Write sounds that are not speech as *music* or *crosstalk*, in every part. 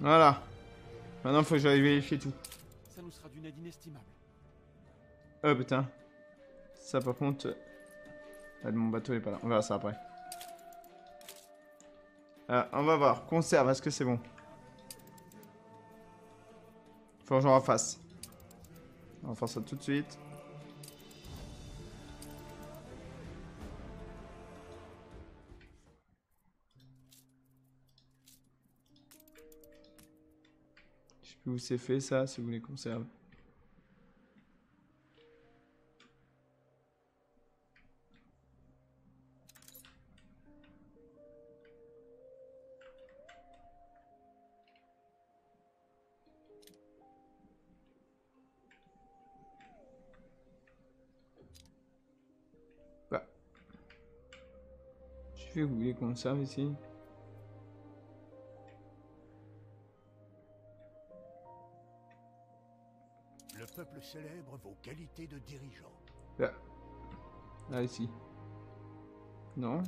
Voilà. Maintenant, faut que j'aille vérifier tout. Ça nous sera d'une aide inestimable. Oh putain. Ça par contre... euh, ah, mon bateau est pas là. On verra ça après. Ah, on va voir. Conserve, est-ce que c'est bon? Faut que j'en refasse. On va faire ça tout de suite. Plus où c'est fait ça, si vous les conservez. Bah. Je sais où les conserve ici. Célèbre vos qualités de dirigeant. Là. Ah, ici. Non.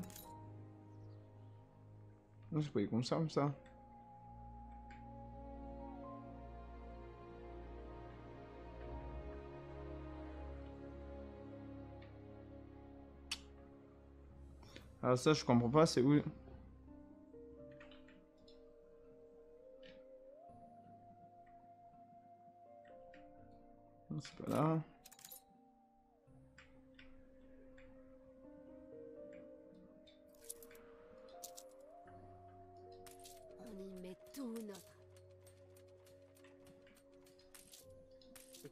Non, c'est pas les conserves, ça. Alors ça, je comprends pas, c'est où c'est pas là. On y met tout notre...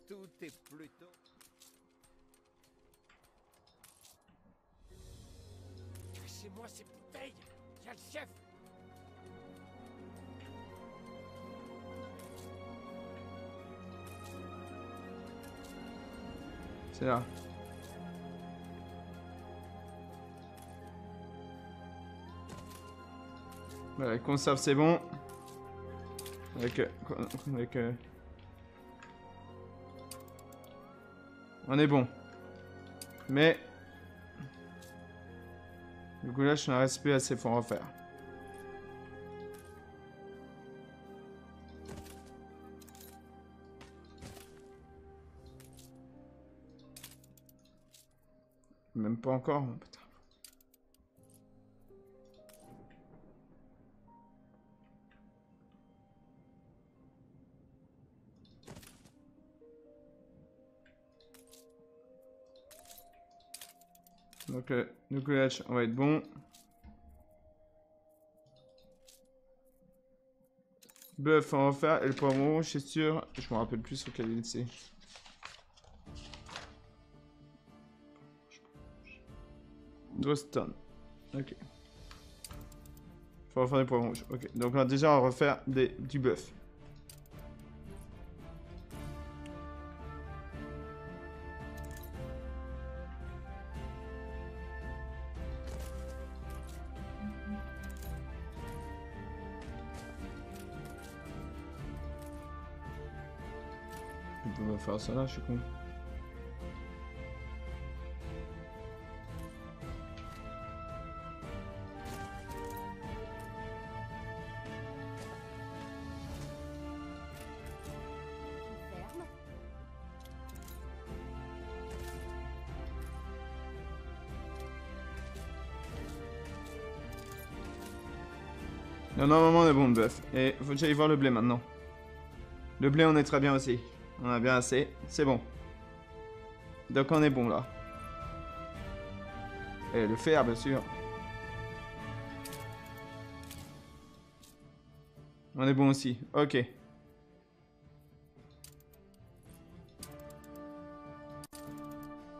Tout est plutôt... Cachez-moi ces bouteilles Il y a le chef C'est là. Voilà, conserve, c'est bon. Avec... avec euh, On est bon. Mais... Le goulash n'en reste plus assez, faut en refaire. Pas encore, putain. Donc euh, le goulash, on va être bon. Bœuf, on va faire. Et le poivron rouge, c'est sûr. Je me rappelle plus sur quel il c'est. Droston. Ok. Faut refaire des poivrons rouges. Ok. Donc là, déjà, on va refaire des, du bœuf. On va faire ça là, je suis con. Non, normalement, on est bon de bœuf. Et faut que j'aille voir le blé maintenant. Le blé, on est très bien aussi. On a bien assez. C'est bon. Donc, on est bon là. Et le fer, bien sûr. On est bon aussi. Ok.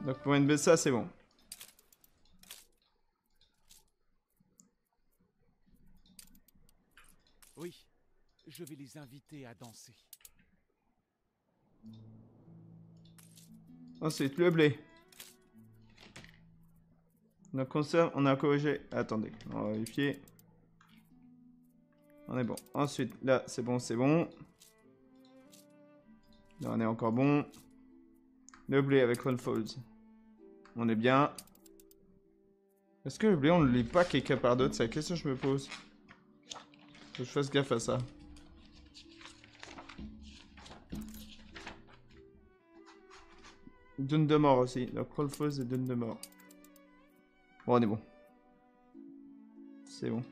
Donc, pour une ça, c'est bon. Oui, les inviter à danser. Ensuite, le blé. Donc conserve, on a corrigé. Attendez, on va vérifier. On est bon. Ensuite, là, c'est bon, c'est bon. Là, on est encore bon. Le blé avec Rolls. On est bien. Est-ce que le blé, on ne lit pas quelque part d'autre? C'est la question que je me pose. Faut que je fasse gaffe à ça. Dune de mort aussi. Donc Rolfos et Dune de mort. Bon, on est bon. C'est bon.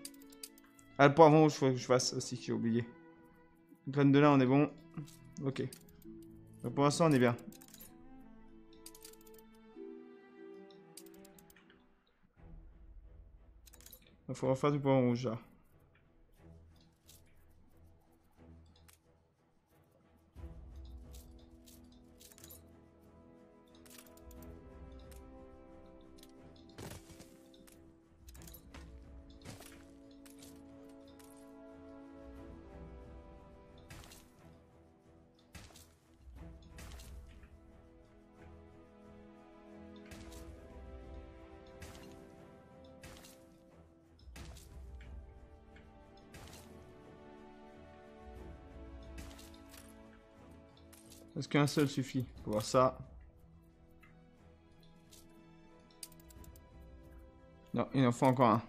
Ah, le poivron rouge, faut que je fasse aussi, j'ai oublié. Graine de lin, on est bon. Ok. Pour l'instant, on est bien. Il faut refaire du poivron rouge là. Qu'un seul suffit pour voir ça Non, il en faut encore un.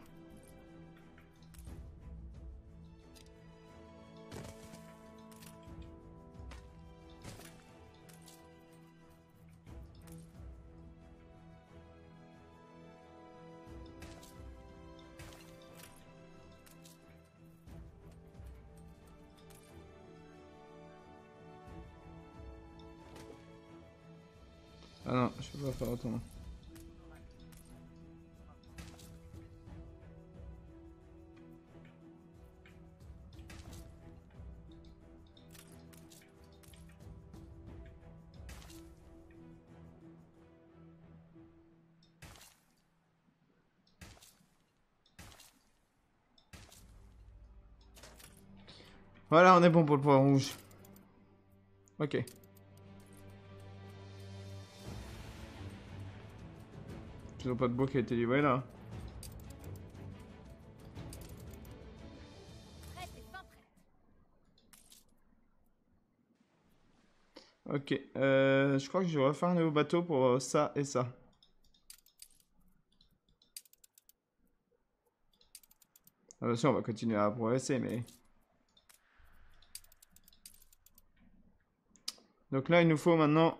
Voilà, on est bon pour le point rouge. Ok. Toujours pas de bois qui a été livré là. Ok, euh, je crois que je vais refaire un nouveau bateau pour euh, ça et ça. Attention, on va continuer à progresser, mais... Donc là, il nous faut maintenant...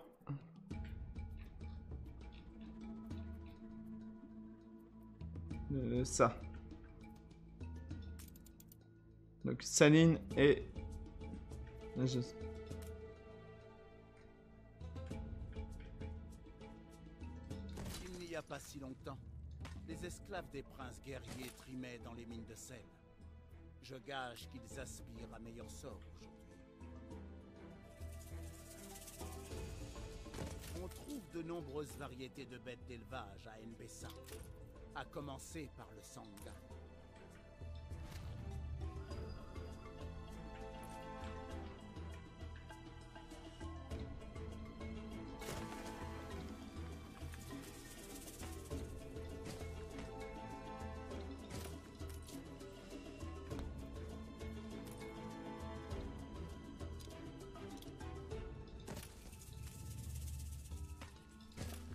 euh, ça. Donc saline et... Il n'y a pas si longtemps, les esclaves des princes guerriers trimaient dans les mines de sel. Je gage qu'ils aspirent à meilleur sort aujourd'hui. On trouve de nombreuses variétés de bêtes d'élevage à Nbessa, à commencer par le sanga.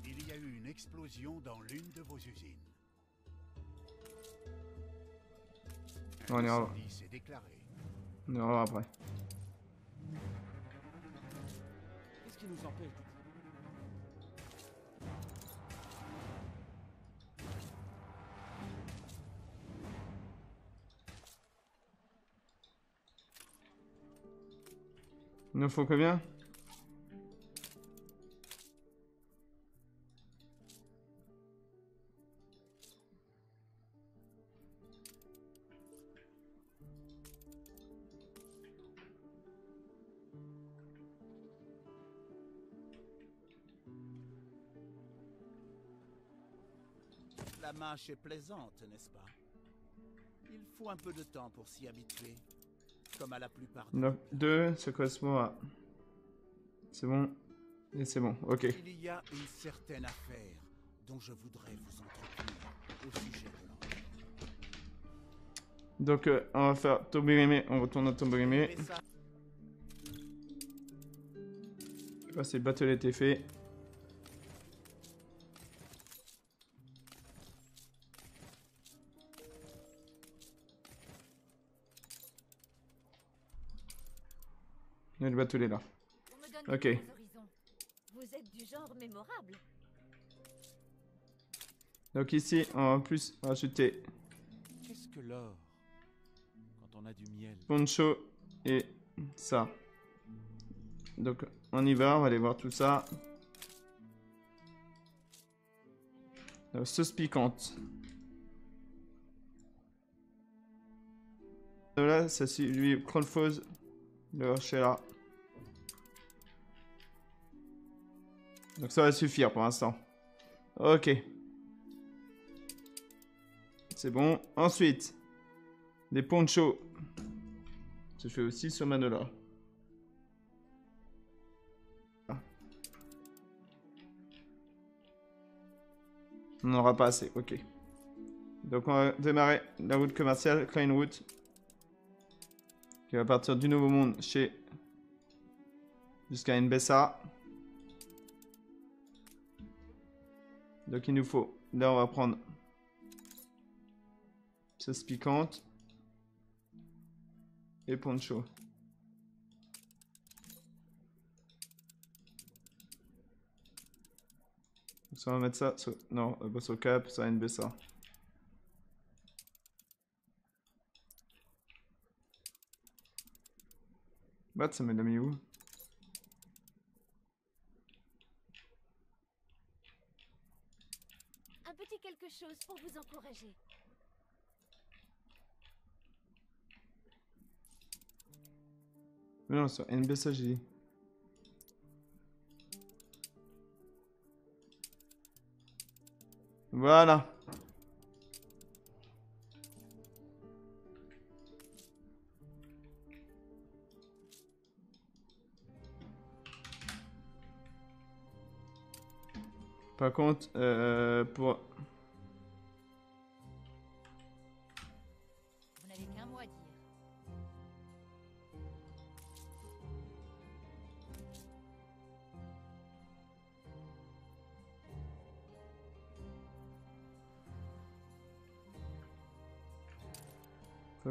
Il y a eu une explosion dans l'une de vos usines. On ira, déclaré. on ira voir après. Qu'est-ce qui nous empêche de... Il nous faut combien? La mâche est plaisante, n'est-ce pas? Il faut un peu de temps pour s'y habituer, comme à la plupart des 9, 2, ce correspond à... C'est bon? Et c'est bon, ok. Il y a une certaine affaire dont je voudrais vous entretenir au sujet de. Donc euh, on va faire Tobirime, on retourne à Tobirime. Mais ça, Là c'est le battle était fait. Et le bateau est là. Ok. de nouveaux horizons. Vous êtes du genre genre mémorable. Donc ici, on va en plus rajouter Qu'est-ce que l'or Quand on a du miel? poncho et ça. Donc on y va, on va aller voir tout ça. La sauce piquante. De Là, ça suit lui Krolfos, le rocher là. Donc ça va suffire pour l'instant. Ok. C'est bon. Ensuite, des ponchos. Je fais aussi sur Manola. On n'en aura pas assez, ok. Donc on va démarrer la route commerciale, Klein Route. Qui va partir du Nouveau Monde chez... Jusqu'à Nbessa. Donc il nous faut... Là on va prendre... Sauce piquante. Et poncho. Ça on va mettre ça sur... Non, euh, sur le cap, ça NB ça. Bah, ça me l'a mis où Un petit quelque chose pour vous encourager. Non, sur NB ça j'ai dit. Voilà. Par contre, euh, pour...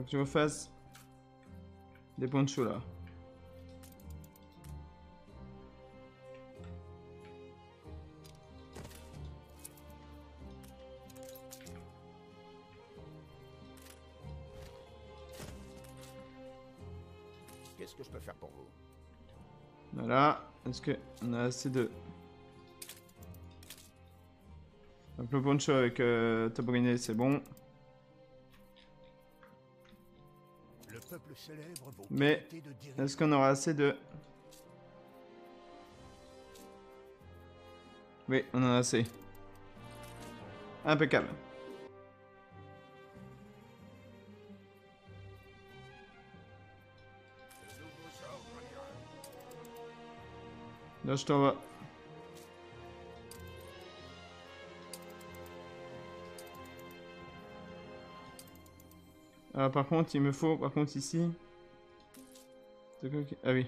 que je refasse des ponchos là. Qu'est-ce que je peux faire pour vous? Voilà. Est-ce que on a assez de... Poncho avec euh, c'est bon. Mais. Est-ce qu'on aura assez de... Oui, on en a assez. Impeccable. Là, je t'envoie. Ah, par contre, il me faut, par contre, ici... C'est Ah oui.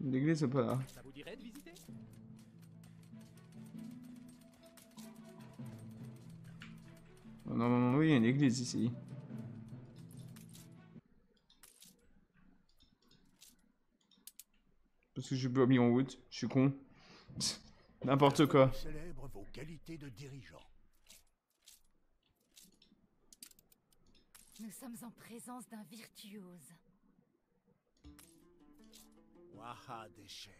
L'église est pas là? Normalement, oui, il y a une église ici. Parce que j'ai pas mis en route, je suis con. *laughs* N'importe quoi. Célèbre vos qualités de dirigeant. Nous sommes en présence d'un virtuose. Waha des chers.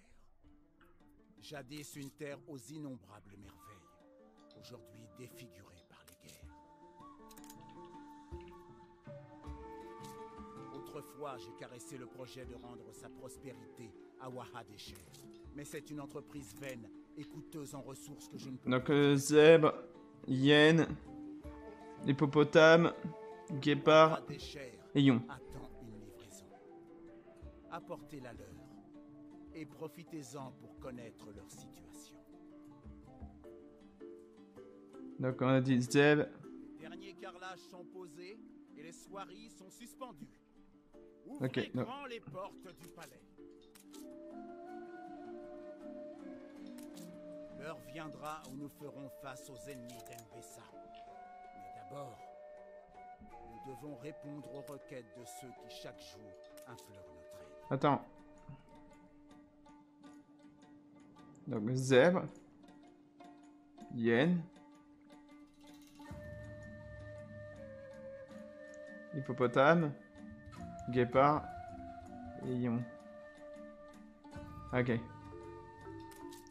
Jadis une terre aux innombrables merveilles, aujourd'hui défigurée Autrefois, j'ai caressé le projet de rendre sa prospérité à Waha des chers. Mais c'est une entreprise vaine et coûteuse en ressources que je ne peux Donc, euh, zèbre, hyène, hippopotame, guépard et lion. attend une livraison. Apportez-la leur et profitez-en pour connaître leur situation. Donc, on a dit zèbre. Les derniers carrelages sont posés et les soieries sont suspendues. Ouvrez Ok, non. grand les portes du palais. L'heure viendra où nous ferons face aux ennemis d'Enbessa. Mais d'abord, nous devons répondre aux requêtes de ceux qui chaque jour implorent notre aide. Attends. Donc zèbre. Hyène. Hippopotame. Guépard. Et lion. Ok.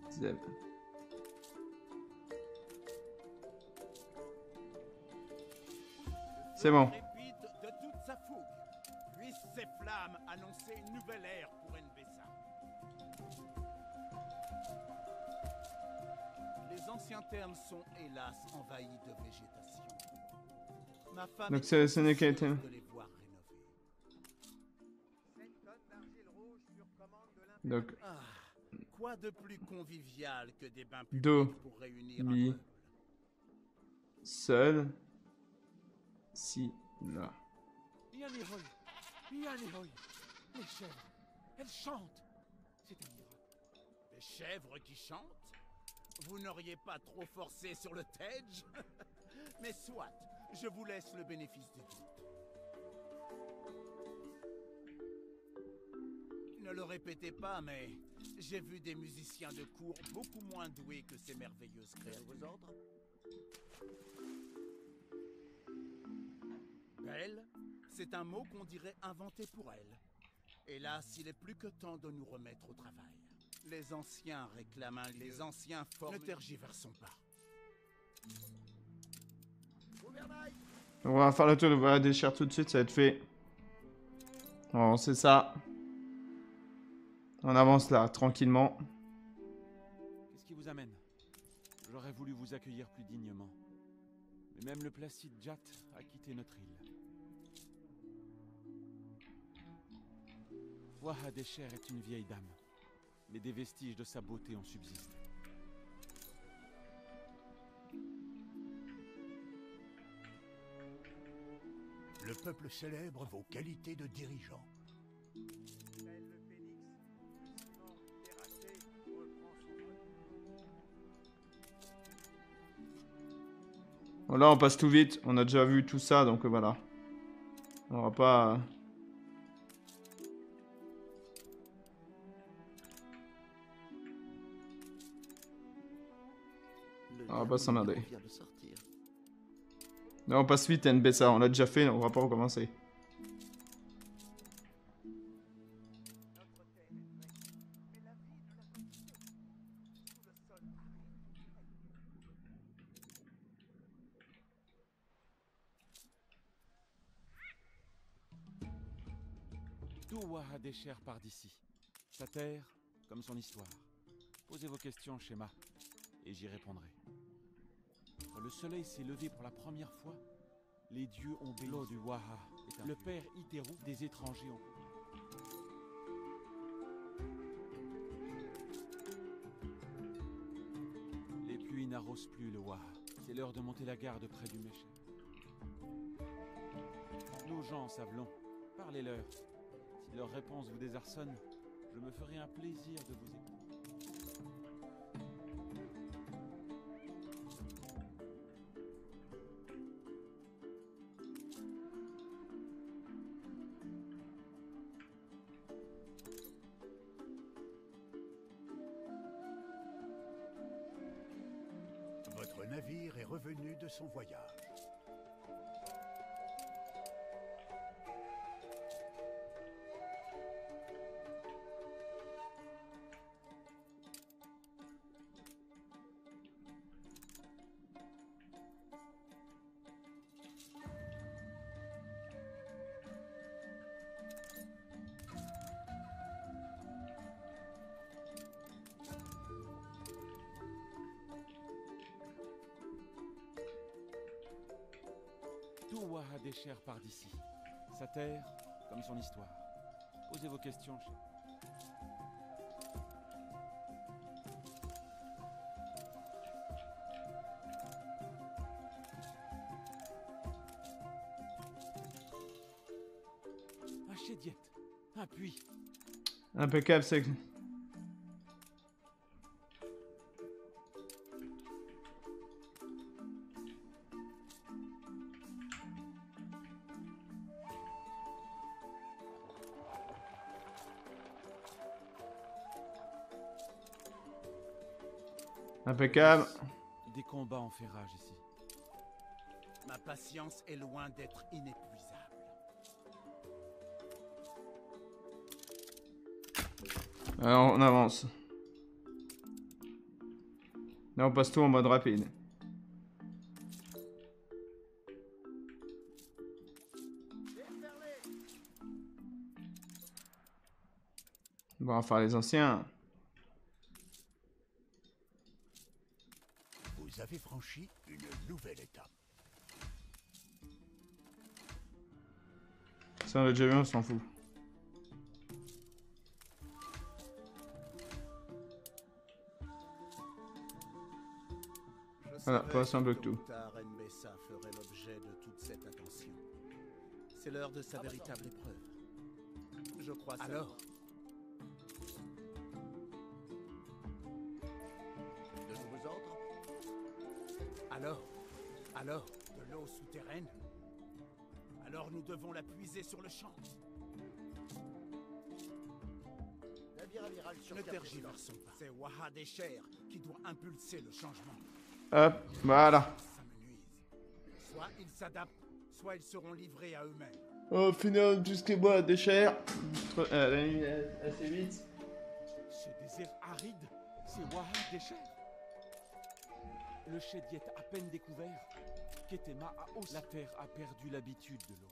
Zèbre. C'est bon. De toute sa fougue. Puissent ces flammes annoncer une nouvelle ère pour Nbessa. Les anciens termes sont hélas envahis de végétation. Ma femme Donc est ce- ce n'est qu'un Donc Ah, quoi de plus convivial que des bains Do, pour réunir un mi. peuple? Seul. Si. Là. Les chèvres, elles chantent C'est un miracle. Des chèvres qui chantent? Vous n'auriez pas trop forcé sur le *laughs* Tej Mais soit, je vous laisse le bénéfice du doute. Ne le répétez pas, mais j'ai vu des musiciens de cour beaucoup moins doués que ces merveilleuses créatures. vos ordres Belle, c'est un mot qu'on dirait inventé pour elle. Hélas, il est plus que temps de nous remettre au travail. Les anciens réclament un lieu. Les anciens forment... Ne tergiversons pas. On va faire le tour de voilà des chairs tout de suite, ça va être fait. Bon, c'est ça. On avance là, tranquillement. Qu'est-ce qui vous amène? J'aurais voulu vous accueillir plus dignement. Mais même le placide Jat a quitté notre île. Waha Desher est une vieille dame, mais des vestiges de sa beauté en subsistent. Le peuple célèbre vos qualités de dirigeant. Bon, là, on passe tout vite. On a déjà vu tout ça, donc euh, voilà. On va pas... euh, On va pas s'emmerder. Là, on passe vite NBSA. On l'a déjà fait, on va pas recommencer. Desher part d'ici. Sa terre, comme son histoire. Posez vos questions, Shema, et j'y répondrai. Quand le soleil s'est levé pour la première fois, les dieux ont béni l'eau du Waha. est un- Le père Iteru des étrangers ont... Les pluies n'arrosent plus le Waha. C'est l'heure de monter la garde près du Méché. Nos gens savent long. Parlez-leur. Si leur réponse vous désarçonne, je me ferai un plaisir de vous écouter. Votre navire est revenu de son voyage. Desher part d'ici. Sa terre, comme son histoire. Posez vos questions. Chédiette. Un puits. Impeccable, c'est... Impeccable. Des combats en fait rage ici. Ma patience est loin d'être inépuisable. Alors, on avance. Là, on passe tout en mode rapide. Bon, on va faire les anciens. Ça, on l'a déjà vu, on s'en fout. Je Voilà, bloque tôt ou tout. tard, Mbessa ferait l'objet de toute cette attention. C'est l'heure de sa véritable épreuve. Je crois Alors? De nouveaux ordres? Alors? Alors? De l'eau souterraine? Alors nous devons la puiser sur le champ. Ne tergiversons pas. C'est Waha Desher qui doit impulser le changement. Hop, voilà. Ça me nuise. Soit ils s'adaptent, soit ils seront livrés à eux-mêmes. Au final, tout ce qui est bois déchire. Euh, est assez vite. Ce désert aride, c'est Wahad Desher. Le Chédiette à peine découvert, Ketema a aussi. La terre a perdu l'habitude de l'eau.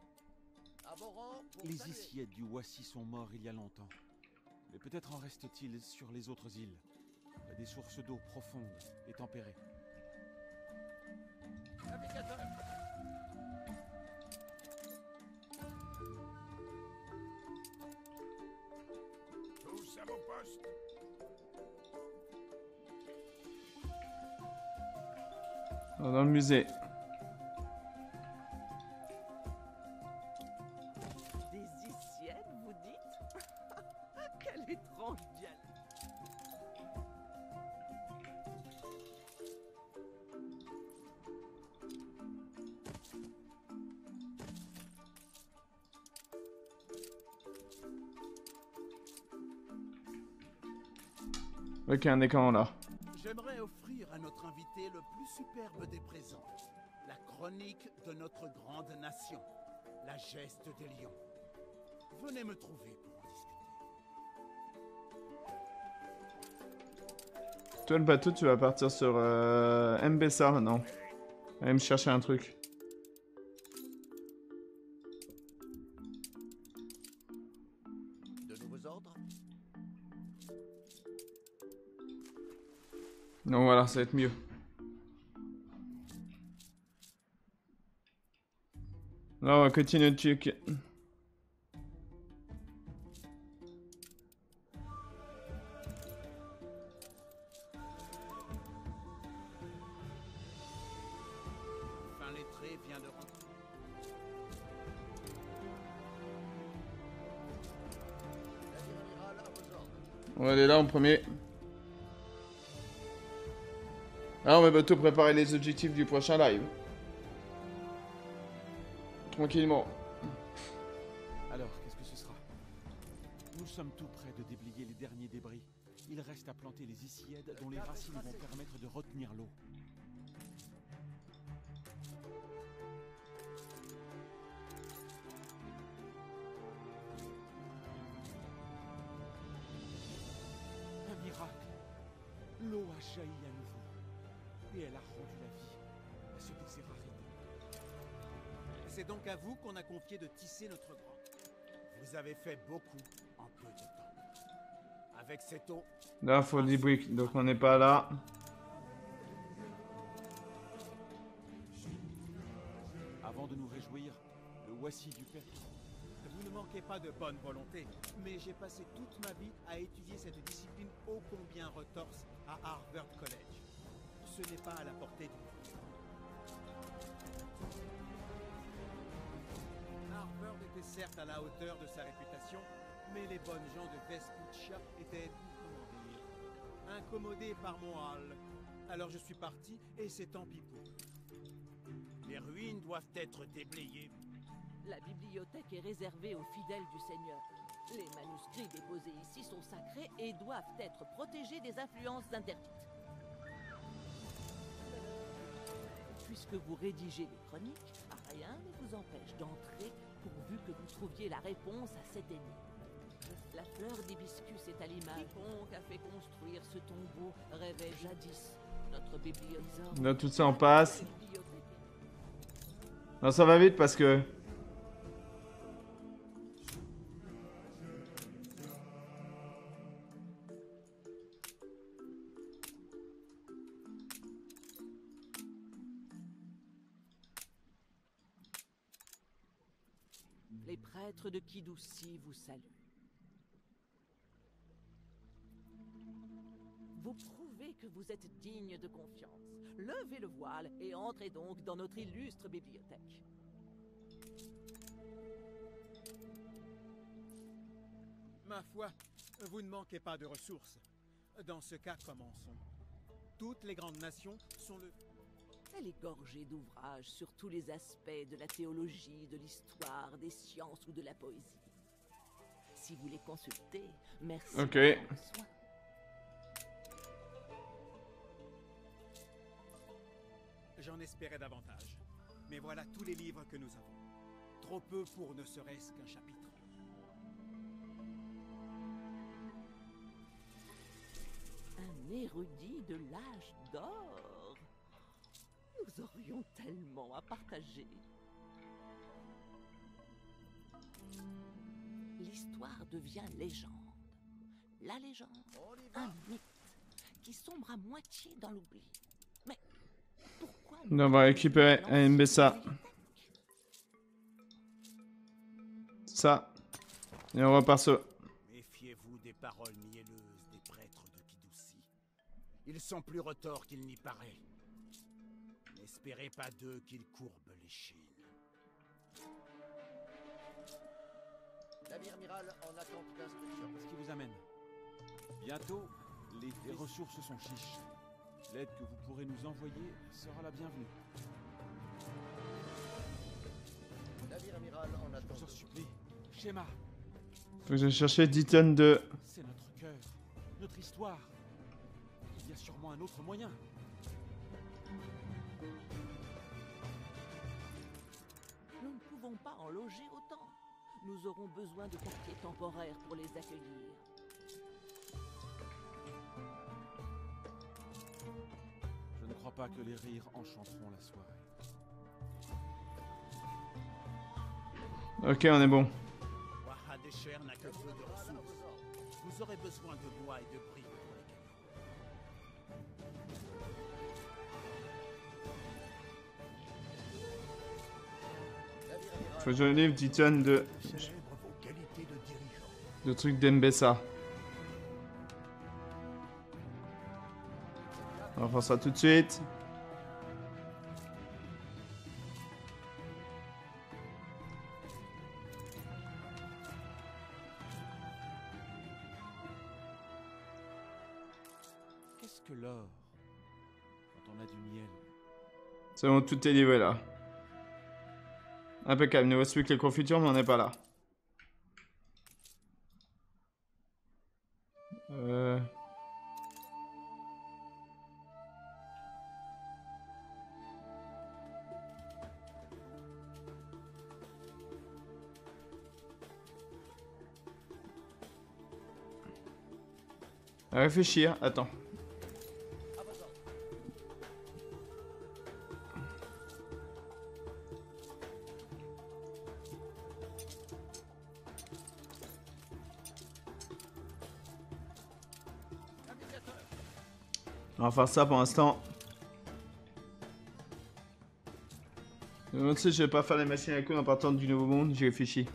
Les Isièdes du Wassi sont morts il y a longtemps. Mais peut-être en reste-t-il sur les autres îles, à des sources d'eau profondes et tempérées. Tous à vos postes. Dans le musée. Un écran là. J'aimerais offrir à notre invité le plus superbe des présents. La chronique de notre grande nation. La geste des lions. Venez me trouver pour en discuter. Toi, le bateau, tu vas partir sur euh, MBSA maintenant. Allez me chercher un truc. Non, voilà, ça va être mieux. Là, on va continuer de rentrer. On va aller là en premier. Bientôt préparer les objectifs du prochain live. Tranquillement. Alors, qu'est-ce que ce sera? Nous sommes tout près de déblayer les derniers débris. Il reste à planter les Isièdes dont les racines vont permettre de retenir l'eau. Un miracle L'eau a jailli à nouveau. Et elle a rendu la vie à ce désert aride. C'est donc à vous qu'on a confié de tisser notre grotte. Vous avez fait beaucoup en peu de temps. Avec cette eau, Là, faut le briques, donc on n'est pas là. Avant de nous réjouir, le Wassi du Père vous ne manquez pas de bonne volonté, mais j'ai passé toute ma vie à étudier cette discipline ô combien retorse à Harvard College. Ce n'est pas à la portée du Harvard était certes à la hauteur de sa réputation, mais les bonnes gens de Vespuccia étaient, comment dire, incommodés par mon hall. Alors je suis parti et c'est tant pis. Les ruines doivent être déblayées. La bibliothèque est réservée aux fidèles du Seigneur. Les manuscrits déposés ici sont sacrés et doivent être protégés des influences interdites. Puisque vous rédigez les chroniques, rien ne vous empêche d'entrer pourvu que vous trouviez la réponse à cette énigme. La fleur d'hibiscus est à l'image. Quiconque a fait construire ce tombeau rêvait jadis notre bibliothèque. Là, tout ça en passe. Non, ça va vite parce que... de Kidoussi vous saluent. Vous prouvez que vous êtes digne de confiance. Levez le voile et entrez donc dans notre illustre bibliothèque. Ma foi, vous ne manquez pas de ressources. Dans ce cas, commençons. Toutes les grandes nations sont le... Elle est gorgée d'ouvrages sur tous les aspects de la théologie, de l'histoire, des sciences ou de la poésie. Si vous les consultez, merci Ok. J'en espérais davantage. Mais voilà tous les livres que nous avons. Trop peu pour ne serait-ce qu'un chapitre. Un érudit de l'âge d'or. Nous aurions tellement à partager. L'histoire devient légende. La légende, un mythe qui sombre à moitié dans l'oubli. Mais pourquoi On va récupérer un MBSA. Ça. Et on repart sur... Méfiez-vous des paroles mielleuses des prêtres de Kidoussi. Ils sont plus retors qu'il n'y paraît. N'espérez pas d'eux qu'ils courbent les chines. Navire amiral en attente d'instruction. Qu'est-ce qui vous amène Bientôt, les, les ressources sont chiches. L'aide que vous pourrez nous envoyer sera la bienvenue. Navire amiral en Je vous en attente. supplie. Schéma, Faut que chercher 10 tonnes de... c'est notre cœur, notre histoire. Il y a sûrement un autre moyen. Pouvons pas en loger autant. Nous aurons besoin de quartiers temporaires pour les accueillir. Je ne crois pas que les rires enchanteront la soirée. Ok, on est bon. Wahadesher n'a que peu de ressources. Vous aurez besoin de bois et de Faut que je livre 10 tonnes de... De trucs d'Mbessa. On va faire ça tout de suite. Qu'est-ce que l'or Quand on a du miel? C'est bon, tout est livré là. Impeccable, plus que les confitures, mais on n'est pas là. Euh... Réfléchir, attends. On va faire ça pour l'instant. Moi, tu sais, je vais pas faire les machines à coudre en partant du nouveau monde, j'ai réfléchi.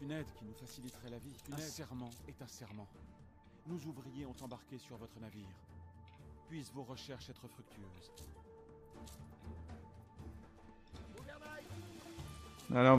Une aide qui nous faciliterait la vie. un serment est un serment. Nous ouvriers ont embarqué sur votre navire. Puissent vos recherches être fructueuses. Alors,